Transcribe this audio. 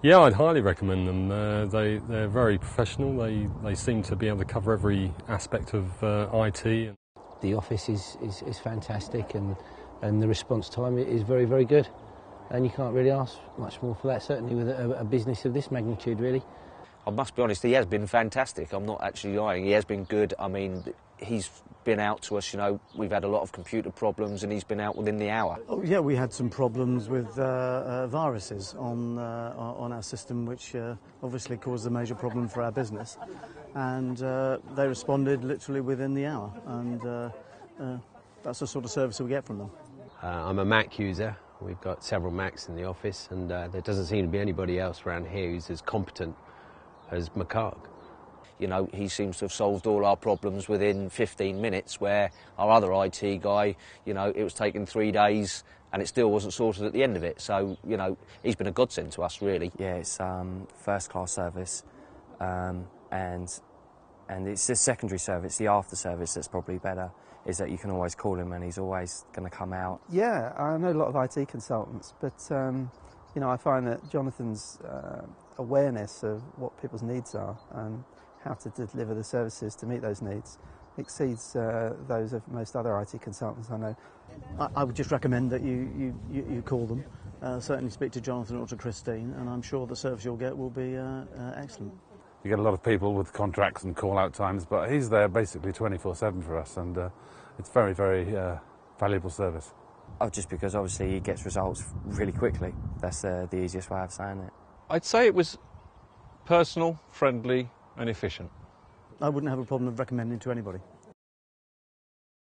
Yeah, I'd highly recommend them. Uh, they they're very professional. They they seem to be able to cover every aspect of uh, IT. The office is, is, is fantastic and and the response time is very very good. And you can't really ask much more for that. Certainly with a, a business of this magnitude, really. I must be honest, he has been fantastic. I'm not actually lying. He has been good. I mean, he's been out to us, you know, we've had a lot of computer problems and he's been out within the hour. Oh, yeah, we had some problems with uh, uh, viruses on, uh, on our system, which uh, obviously caused a major problem for our business. And uh, they responded literally within the hour. And uh, that's the sort of service we get from them. I'm a Mac user. We've got several Macs in the office, and there doesn't seem to be anybody else around here who's as competent as McHarg. You know, he seems to have solved all our problems within 15 minutes, where our other IT guy, you know, it was taking three days and it still wasn't sorted at the end of it. So, you know, he's been a godsend to us, really. Yeah, it's um, first class service, um, and and it's the secondary service, the after service that's probably better. Is that you can always call him and he's always going to come out. Yeah, I know a lot of IT consultants, but um, you know, I find that Jonathan's uh, awareness of what people's needs are and how to deliver the services to meet those needs exceeds uh, those of most other IT consultants I know. I, I would just recommend that you, you, you, you call them, uh, certainly speak to Jonathan or to Christine, and I'm sure the service you'll get will be uh, uh excellent. You get a lot of people with contracts and call out times, but he's there basically 24 7 for us, and uh, it's very, very uh, valuable service. Oh, just because obviously he gets results really quickly. That's uh, the easiest way of saying it. I'd say it was personal, friendly, and efficient. I wouldn't have a problem of recommending to anybody.